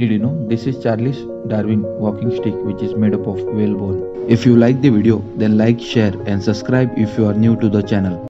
Did you know this is Charles Darwin walking stick which is made up of whalebone. If you like the video then like, share and subscribe if you are new to the channel.